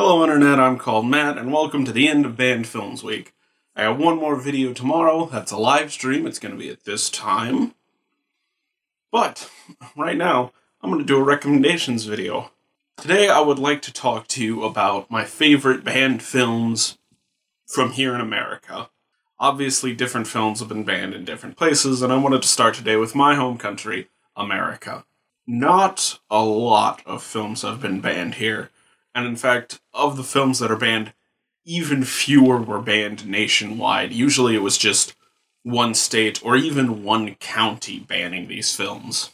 Hello Internet, I'm called Matt, and welcome to the end of Banned Films Week. I have one more video tomorrow, that's a live stream, it's going to be at this time. But, right now, I'm going to do a recommendations video. Today I would like to talk to you about my favorite banned films from here in America. Obviously, different films have been banned in different places, and I wanted to start today with my home country, America. Not a lot of films have been banned here, and in fact, of the films that are banned, even fewer were banned nationwide. Usually it was just one state or even one county banning these films.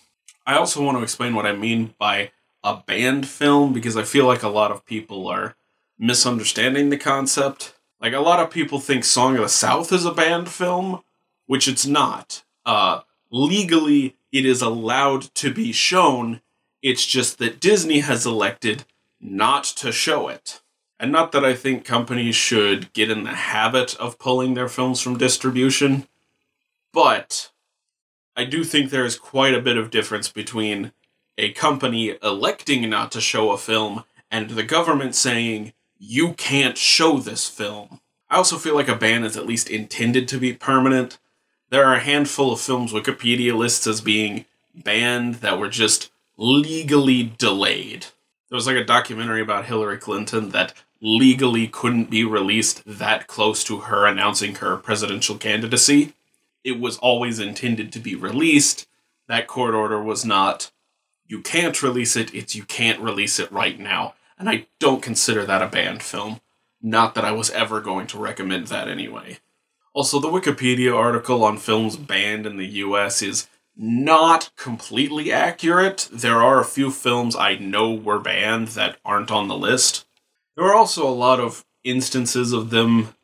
I also want to explain what I mean by a banned film because I feel like a lot of people are misunderstanding the concept. Like a lot of people think Song of the South is a banned film, which it's not. Uh, legally, it is allowed to be shown. It's just that Disney has elected not to show it. And not that I think companies should get in the habit of pulling their films from distribution, but I do think there is quite a bit of difference between a company electing not to show a film and the government saying, you can't show this film. I also feel like a ban is at least intended to be permanent. There are a handful of films Wikipedia lists as being banned that were just legally delayed. There was like a documentary about Hillary Clinton that legally couldn't be released that close to her announcing her presidential candidacy. It was always intended to be released. That court order was not, you can't release it, it's you can't release it right now. And I don't consider that a banned film. Not that I was ever going to recommend that anyway. Also, the Wikipedia article on films banned in the US is not completely accurate. There are a few films I know were banned that aren't on the list. There are also a lot of instances of them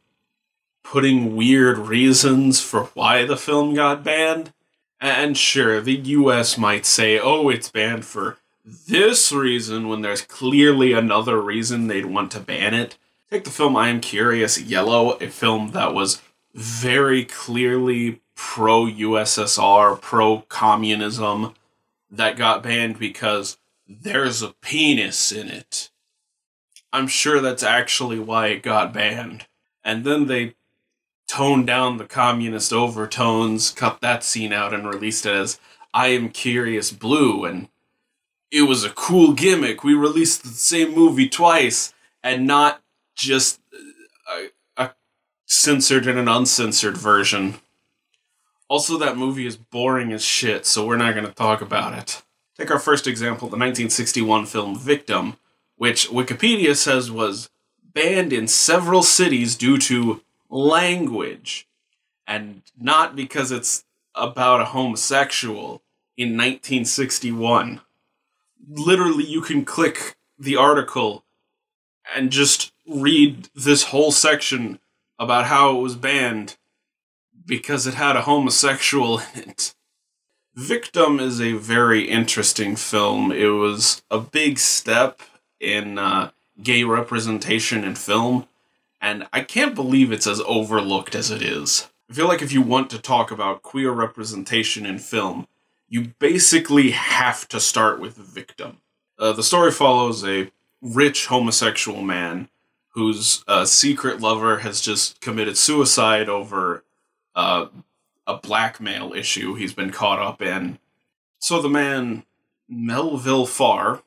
putting weird reasons for why the film got banned. And sure, the US might say, oh, it's banned for this reason when there's clearly another reason they'd want to ban it. Take the film I Am Curious Yellow, a film that was very clearly pro USSR, pro communism, that got banned because there's a penis in it. I'm sure that's actually why it got banned. And then they toned down the communist overtones, cut that scene out, and released it as I Am Curious Blue. And it was a cool gimmick. We released the same movie twice and not just a, a censored and an uncensored version. Also, that movie is boring as shit, so we're not going to talk about it. Take our first example the 1961 film Victim, which Wikipedia says was banned in several cities due to language, and not because it's about a homosexual in 1961. Literally, you can click the article and just read this whole section about how it was banned because it had a homosexual in it. Victim is a very interesting film. It was a big step in uh, gay representation in film, and I can't believe it's as overlooked as it is. I feel like if you want to talk about queer representation in film, you basically have to start with Victim. Uh, the story follows a rich homosexual man whose uh, secret lover has just committed suicide over uh, a blackmail issue he's been caught up in. So the man, Melville Farr,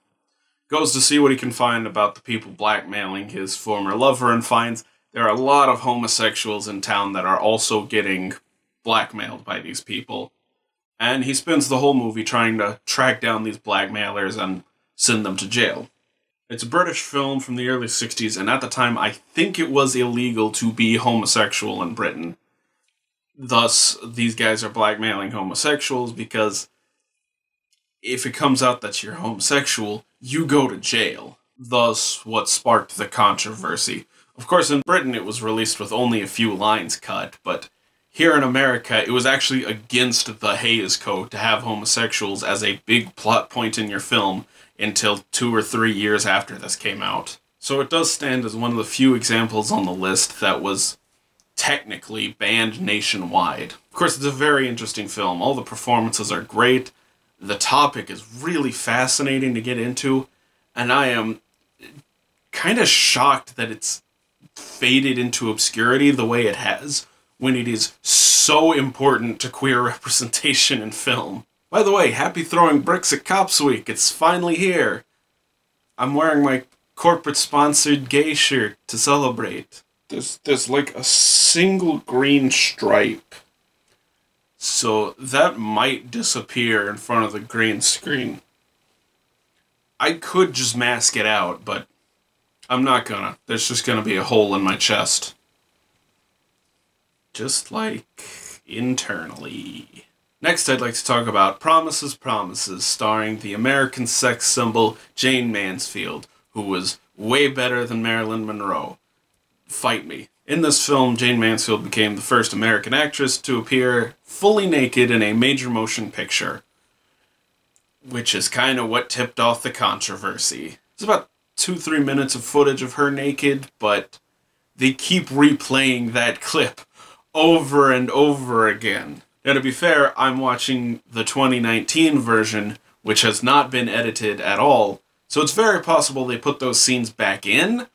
goes to see what he can find about the people blackmailing his former lover and finds there are a lot of homosexuals in town that are also getting blackmailed by these people. And he spends the whole movie trying to track down these blackmailers and send them to jail. It's a British film from the early 60s, and at the time, I think it was illegal to be homosexual in Britain. Thus, these guys are blackmailing homosexuals because if it comes out that you're homosexual, you go to jail. Thus, what sparked the controversy. Of course, in Britain, it was released with only a few lines cut, but here in America, it was actually against the Hays Code to have homosexuals as a big plot point in your film until two or three years after this came out. So it does stand as one of the few examples on the list that was technically banned nationwide. Of course, it's a very interesting film. All the performances are great. The topic is really fascinating to get into, and I am kind of shocked that it's faded into obscurity the way it has when it is so important to queer representation in film. By the way, happy throwing bricks at Cops Week. It's finally here. I'm wearing my corporate sponsored gay shirt to celebrate. There's there's like a single green stripe. So that might disappear in front of the green screen. I could just mask it out, but I'm not gonna. There's just gonna be a hole in my chest. Just like internally. Next, I'd like to talk about Promises, Promises, starring the American sex symbol Jayne Mansfield, who was way better than Marilyn Monroe. Fight me. In this film, Jayne Mansfield became the first American actress to appear fully naked in a major motion picture, which is kind of what tipped off the controversy. It's about two, three minutes of footage of her naked, but they keep replaying that clip over and over again. Now, to be fair, I'm watching the 2019 version, which has not been edited at all, so it's very possible they put those scenes back in,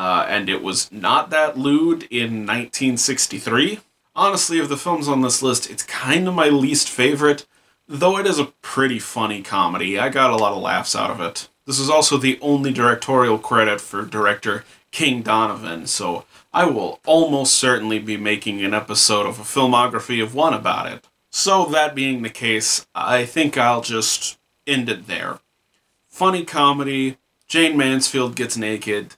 uh, and it was not that lewd in 1963. Honestly, of the films on this list, it's kind of my least favorite, though it is a pretty funny comedy. I got a lot of laughs out of it. This is also the only directorial credit for director King Donovan, so I will almost certainly be making an episode of a filmography of one about it. So, that being the case, I think I'll just end it there. Funny comedy, Jayne Mansfield gets naked,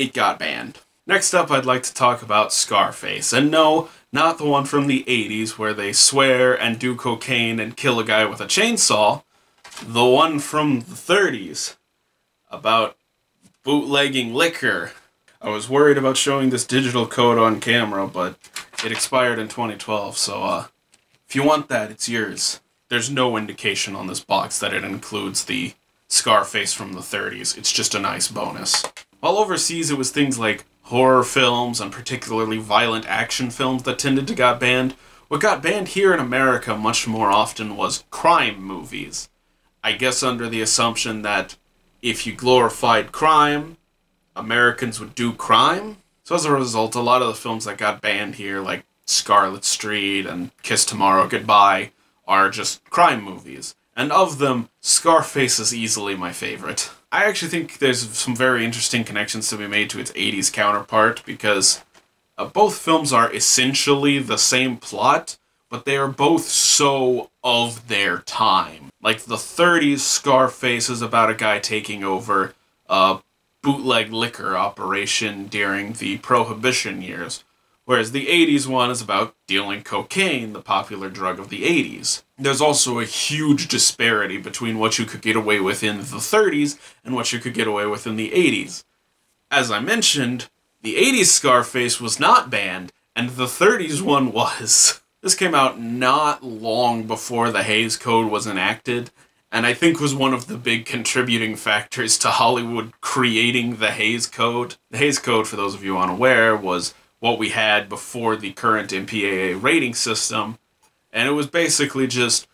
it got banned. Next up, I'd like to talk about Scarface. And no, not the one from the 80s where they swear and do cocaine and kill a guy with a chainsaw. The one from the 30s about bootlegging liquor. I was worried about showing this digital code on camera, but it expired in 2012, so uh, if you want that, it's yours. There's no indication on this box that it includes the Scarface from the 30s. It's just a nice bonus. While overseas, it was things like horror films and particularly violent action films that tended to get banned. What got banned here in America much more often was crime movies. I guess under the assumption that if you glorified crime, Americans would do crime. So as a result, a lot of the films that got banned here, like Scarlet Street and Kiss Tomorrow Goodbye, are just crime movies. And of them, Scarface is easily my favorite. I actually think there's some very interesting connections to be made to its 80s counterpart because uh, both films are essentially the same plot, but they are both so of their time. Like the 30s Scarface is about a guy taking over a bootleg liquor operation during the Prohibition years, whereas the 80s one is about dealing cocaine, the popular drug of the 80s. There's also a huge disparity between what you could get away with in the 30s and what you could get away with in the 80s. As I mentioned, the 80s Scarface was not banned, and the 30s one was. This came out not long before the Hays Code was enacted, and I think was one of the big contributing factors to Hollywood creating the Hays Code. The Hays Code, for those of you unaware, was what we had before the current MPAA rating system, and it was basically just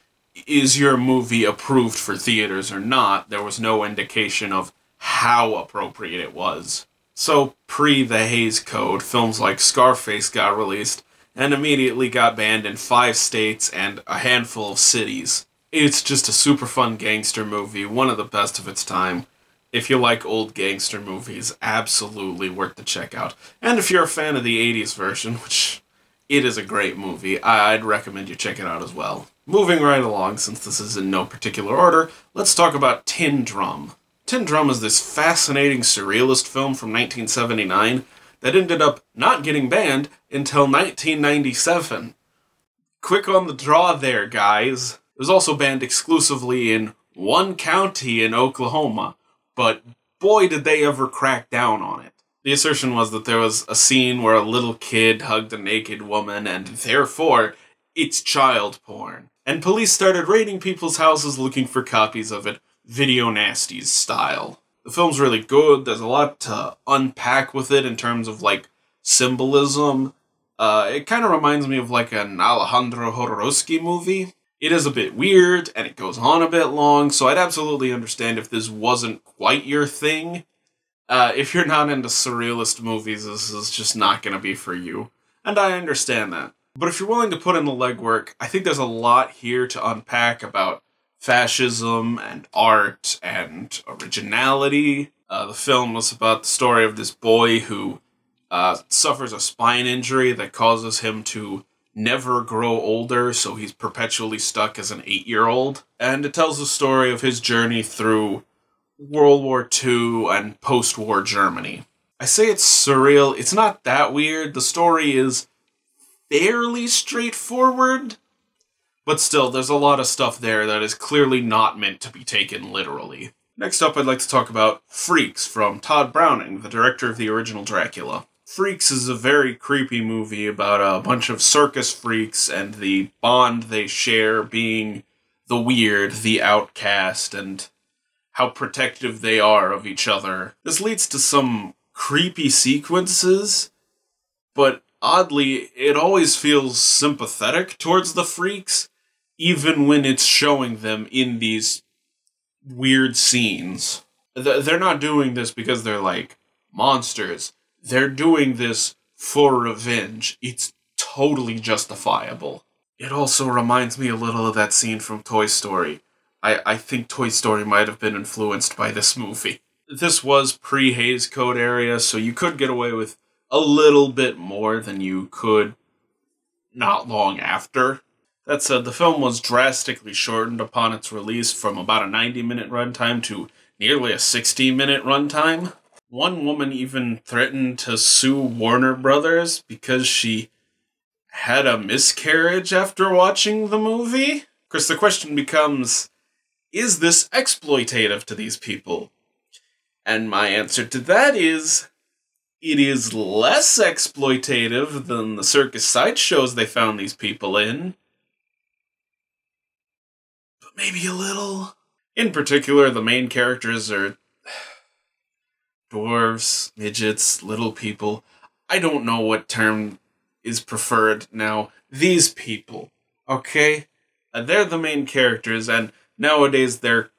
is your movie approved for theaters or not? There was no indication of how appropriate it was. So, pre the Hays Code, films like Scarface got released and immediately got banned in five states and a handful of cities. It's just a super fun gangster movie, one of the best of its time. If you like old gangster movies, absolutely worth the check out. And if you're a fan of the 80s version, which it is a great movie, I'd recommend you check it out as well. Moving right along, since this is in no particular order, let's talk about Tin Drum. Tin Drum is this fascinating surrealist film from 1979 that ended up not getting banned until 1997. Quick on the draw there, guys. It was also banned exclusively in one county in Oklahoma, but boy did they ever crack down on it. The assertion was that there was a scene where a little kid hugged a naked woman, and therefore, it's child porn. And police started raiding people's houses looking for copies of it, video nasties style. The film's really good, there's a lot to unpack with it in terms of like symbolism. Uh, it kind of reminds me of like an Alejandro Jodorowsky movie. It is a bit weird and it goes on a bit long, so I'd absolutely understand if this wasn't quite your thing. uh, if you're not into surrealist movies, this is just not going to be for you. And I understand that. But if you're willing to put in the legwork, I think there's a lot here to unpack about fascism and art and originality. Uh, the film was about the story of this boy who uh, suffers a spine injury that causes him to never grow older, so he's perpetually stuck as an eight year old. And it tells the story of his journey through World War II and post war Germany. I say it's surreal, it's not that weird. The story is fairly straightforward, but still, there's a lot of stuff there that is clearly not meant to be taken literally. Next up, I'd like to talk about Freaks from Tod Browning, the director of the original Dracula. Freaks is a very creepy movie about a bunch of circus freaks and the bond they share being the weird, the outcast, and how protective they are of each other. This leads to some creepy sequences, but oddly, it always feels sympathetic towards the freaks, even when it's showing them in these weird scenes. They're not doing this because they're like monsters. They're doing this for revenge. It's totally justifiable. It also reminds me a little of that scene from Toy Story. I, I think Toy Story might have been influenced by this movie. This was pre Hays Code area, so you could get away with a little bit more than you could not long after. That said, the film was drastically shortened upon its release from about a 90 minute runtime to nearly a 60 minute runtime. One woman even threatened to sue Warner Brothers because she had a miscarriage after watching the movie. Of course, the question becomes is this exploitative to these people? And my answer to that is it is less exploitative than the circus sideshows they found these people in. But maybe a little. In particular, the main characters are dwarves, midgets, little people. I don't know what term is preferred now. These people, okay? Uh, they're the main characters, and nowadays they're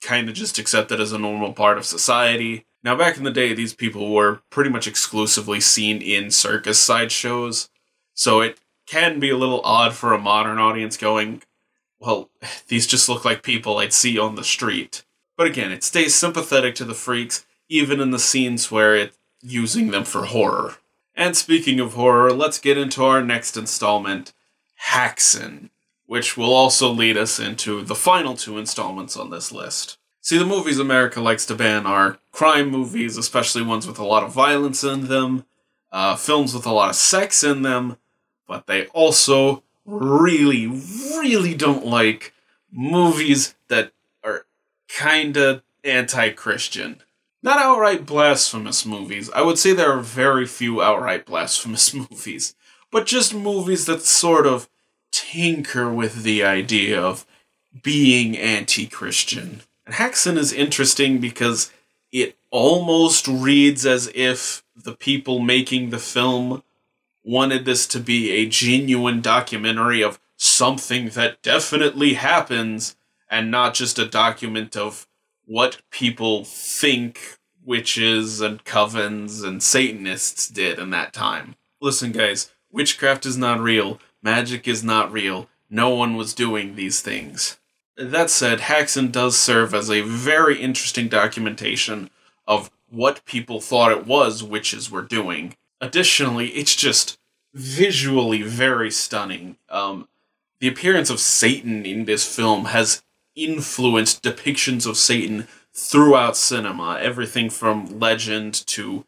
kind of just accepted as a normal part of society. Now, back in the day, these people were pretty much exclusively seen in circus sideshows, so it can be a little odd for a modern audience going, well, these just look like people I'd see on the street. But again, it stays sympathetic to the freaks, even in the scenes where it's using them for horror. And speaking of horror, let's get into our next installment, Häxan, which will also lead us into the final two installments on this list. See, the movies America likes to ban are crime movies, especially ones with a lot of violence in them, uh, films with a lot of sex in them, but they also really, really don't like movies that are kinda anti Christian. Not outright blasphemous movies. I would say there are very few outright blasphemous movies, but just movies that sort of tinker with the idea of being anti Christian. And Häxan is interesting because it almost reads as if the people making the film wanted this to be a genuine documentary of something that definitely happens and not just a document of what people think witches and covens and Satanists did in that time. Listen, guys, witchcraft is not real, magic is not real, no one was doing these things. That said, Häxan does serve as a very interesting documentation of what people thought it was witches were doing. Additionally, it's just visually very stunning. Um, the appearance of Satan in this film has influenced depictions of Satan throughout cinema, everything from Legend to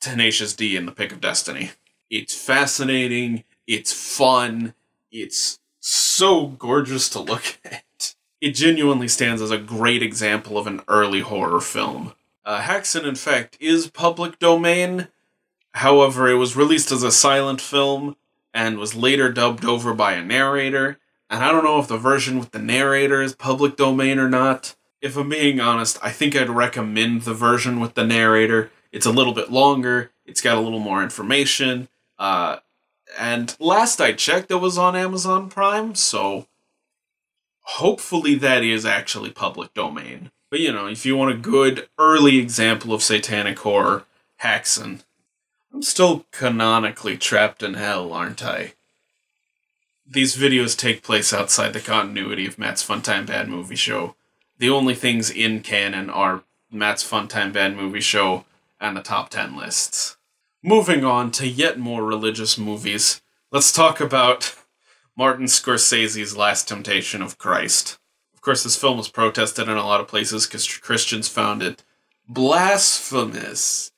Tenacious D in The Pick of Destiny. It's fascinating, it's fun, it's so gorgeous to look at it genuinely stands as a great example of an early horror film. Uh, Häxan, in fact, is public domain. However, it was released as a silent film and was later dubbed over by a narrator. And I don't know if the version with the narrator is public domain or not. If I'm being honest, I think I'd recommend the version with the narrator. It's a little bit longer, it's got a little more information. Uh, and last I checked, it was on Amazon Prime, so hopefully that is actually public domain. But you know, if you want a good early example of satanic horror, Häxan. I'm still canonically trapped in hell, aren't I? These videos take place outside the continuity of Matt's Funtime Bad Movie Show. The only things in canon are Matt's Funtime Bad Movie Show and the top 10 lists. Moving on to yet more religious movies, let's talk about Martin Scorsese's Last Temptation of Christ. Of course, this film was protested in a lot of places because Christians found it blasphemous.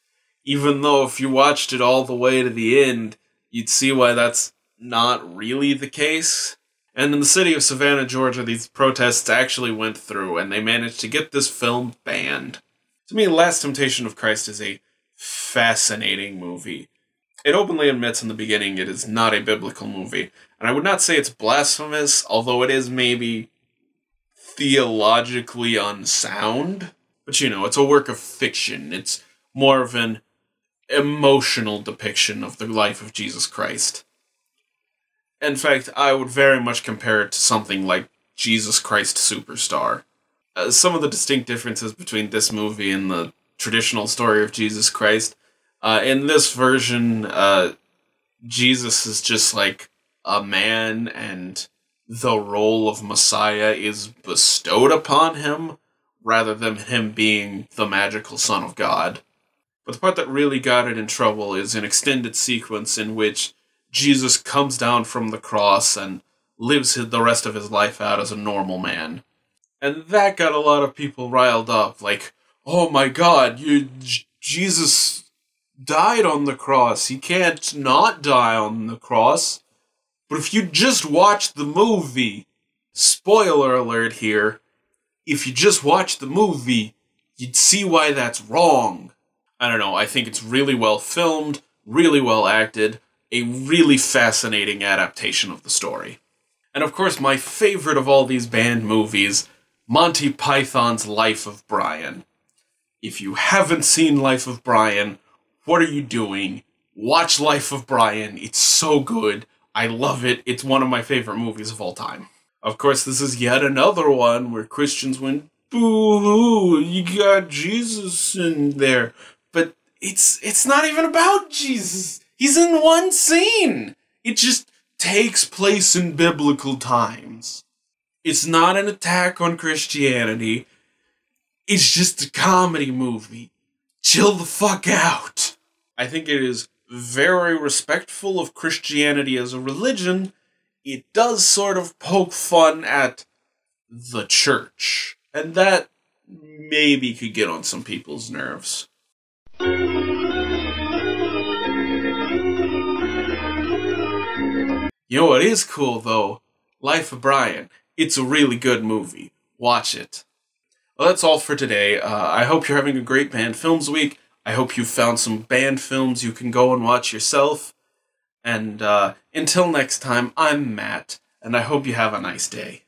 Even though, if you watched it all the way to the end, you'd see why that's not really the case. And in the city of Savannah, Georgia, these protests actually went through and they managed to get this film banned. To me, Last Temptation of Christ is a fascinating movie. It openly admits in the beginning it is not a biblical movie. And I would not say it's blasphemous, although it is maybe theologically unsound. But you know, it's a work of fiction. It's more of an emotional depiction of the life of Jesus Christ. In fact, I would very much compare it to something like Jesus Christ Superstar. Uh, some of the distinct differences between this movie and the traditional story of Jesus Christ. Uh, in this version, uh, Jesus is just like a man, and the role of Messiah is bestowed upon him rather than him being the magical Son of God. But the part that really got it in trouble is an extended sequence in which Jesus comes down from the cross and lives the rest of his life out as a normal man. And that got a lot of people riled up, like, oh my god, you, J- Jesus died on the cross. He can't not die on the cross. But if you just watch the movie, spoiler alert here, if you just watch the movie, you'd see why that's wrong. I don't know, I think it's really well filmed, really well acted, a really fascinating adaptation of the story. And of course, my favorite of all these banned movies, Monty Python's Life of Brian. If you haven't seen Life of Brian, what are you doing? Watch Life of Brian. It's so good. I love it. It's one of my favorite movies of all time. Of course, this is yet another one where Christians went, boo hoo, you got Jesus in there. But it's it's not even about Jesus. He's in one scene. It just takes place in biblical times. It's not an attack on Christianity. It's just a comedy movie. Chill the fuck out. I think it is very respectful of Christianity as a religion. It does sort of poke fun at the church. And that maybe could get on some people's nerves. You know what is cool though? Life of Brian. It's a really good movie. Watch it. Well, that's all for today. Uh, I hope you're having a great banned films week. I hope you found some banned films you can go and watch yourself. And uh, until next time, I'm Matt, and I hope you have a nice day.